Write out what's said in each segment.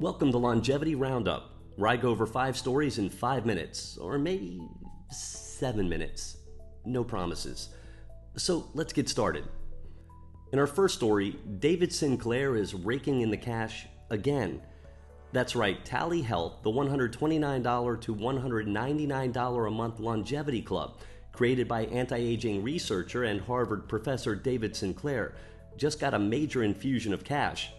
Welcome to Longevity Roundup, where I go over five stories in five minutes, or maybe seven minutes. No promises. So let's get started. In our first story, David Sinclair is raking in the cash again. That's right, Tally Health, the $129 to $199 a month longevity club, created by anti aging researcher and Harvard professor David Sinclair, just got a major infusion of cash.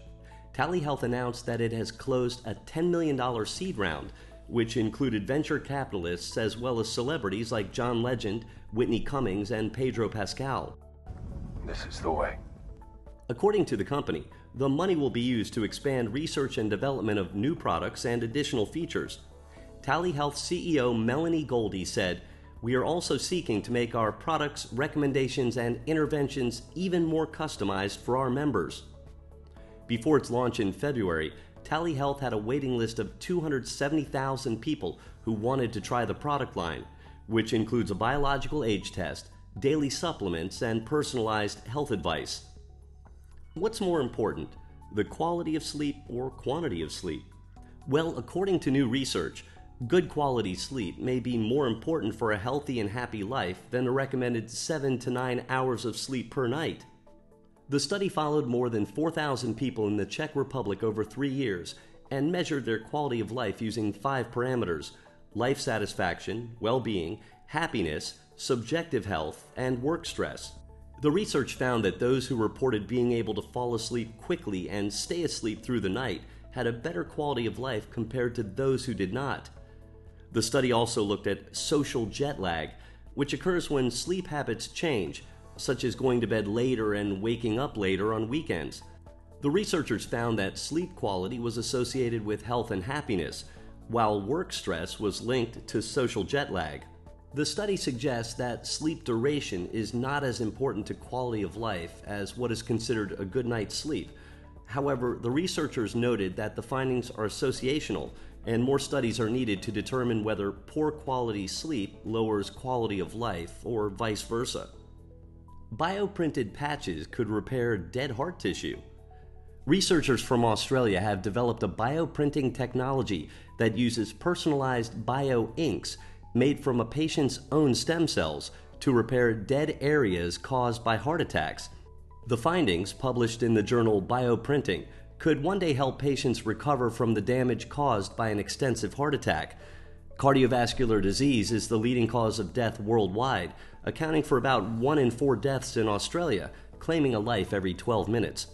Tally Health announced that it has closed a $10 million seed round, which included venture capitalists as well as celebrities like John Legend, Whitney Cummings, and Pedro Pascal. This is the way. According to the company, the money will be used to expand research and development of new products and additional features. Tally Health CEO Melanie Goldey said, We are also seeking to make our products, recommendations, and interventions even more customized for our members. Before its launch in February, Tally Health had a waiting list of 270,000 people who wanted to try the product line, which includes a biological age test, daily supplements, and personalized health advice. What's more important, the quality of sleep or quantity of sleep? Well, according to new research, good quality sleep may be more important for a healthy and happy life than the recommended 7 to 9 hours of sleep per night. The study followed more than 4,000 people in the Czech Republic over three years and measured their quality of life using five parameters life satisfaction, well being, happiness, subjective health, and work stress. The research found that those who reported being able to fall asleep quickly and stay asleep through the night had a better quality of life compared to those who did not. The study also looked at social jet lag, which occurs when sleep habits change such as going to bed later and waking up later on weekends. The researchers found that sleep quality was associated with health and happiness, while work stress was linked to social jet lag. The study suggests that sleep duration is not as important to quality of life as what is considered a good night's sleep. However, the researchers noted that the findings are associational and more studies are needed to determine whether poor quality sleep lowers quality of life or vice versa bioprinted patches could repair dead heart tissue. Researchers from Australia have developed a bioprinting technology that uses personalized bio inks made from a patient's own stem cells to repair dead areas caused by heart attacks. The findings, published in the journal Bioprinting, could one day help patients recover from the damage caused by an extensive heart attack. Cardiovascular disease is the leading cause of death worldwide, accounting for about 1 in 4 deaths in Australia, claiming a life every 12 minutes.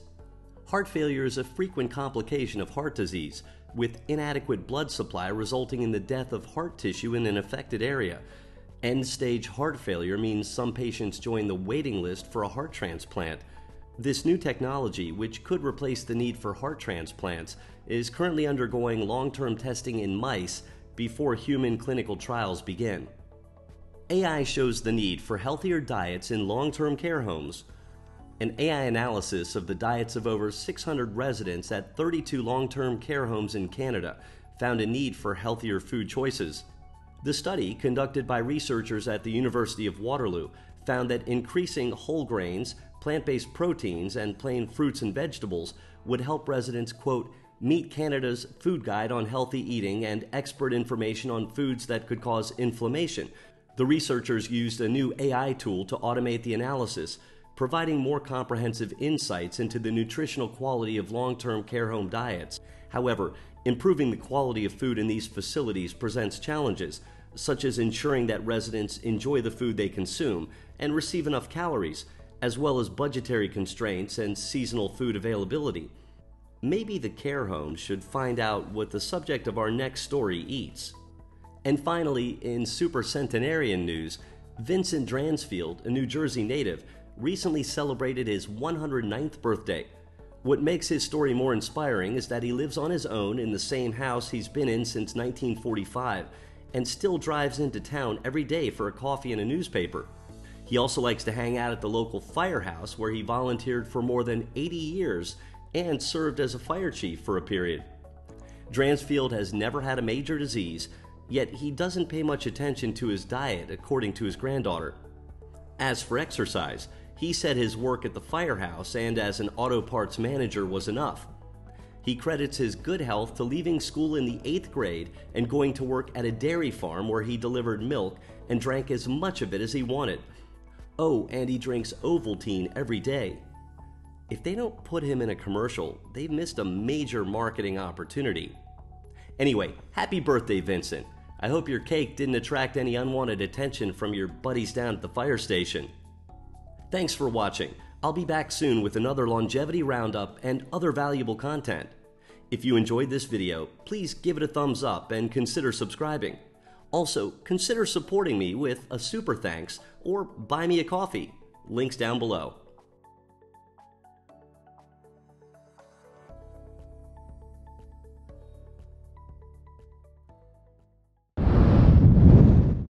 Heart failure is a frequent complication of heart disease, with inadequate blood supply resulting in the death of heart tissue in an affected area. End stage heart failure means some patients join the waiting list for a heart transplant. This new technology, which could replace the need for heart transplants, is currently undergoing long term testing in mice before human clinical trials begin. AI shows the need for healthier diets in long term care homes. An AI analysis of the diets of over 600 residents at 32 long term care homes in Canada found a need for healthier food choices. The study, conducted by researchers at the University of Waterloo, found that increasing whole grains, plant based proteins, and plain fruits and vegetables would help residents, quote, meet Canada's food guide on healthy eating and expert information on foods that could cause inflammation, the researchers used a new AI tool to automate the analysis, providing more comprehensive insights into the nutritional quality of long term care home diets. However, improving the quality of food in these facilities presents challenges, such as ensuring that residents enjoy the food they consume and receive enough calories, as well as budgetary constraints and seasonal food availability. Maybe the care home should find out what the subject of our next story eats. And finally, in super centenarian news, Vincent Dransfield, a New Jersey native, recently celebrated his 109th birthday. What makes his story more inspiring is that he lives on his own in the same house he's been in since 1945 and still drives into town every day for a coffee and a newspaper. He also likes to hang out at the local firehouse where he volunteered for more than 80 years and served as a fire chief for a period. Dransfield has never had a major disease yet he doesn't pay much attention to his diet, according to his granddaughter. As for exercise, he said his work at the firehouse and as an auto parts manager was enough. He credits his good health to leaving school in the eighth grade and going to work at a dairy farm where he delivered milk and drank as much of it as he wanted. Oh, and he drinks Ovaltine every day. If they don't put him in a commercial, they've missed a major marketing opportunity. Anyway, happy birthday, Vincent. I hope your cake didn't attract any unwanted attention from your buddies down at the fire station. Thanks for watching. I'll be back soon with another longevity roundup and other valuable content. If you enjoyed this video, please give it a thumbs up and consider subscribing. Also, consider supporting me with a super thanks or buy me a coffee. Links down below.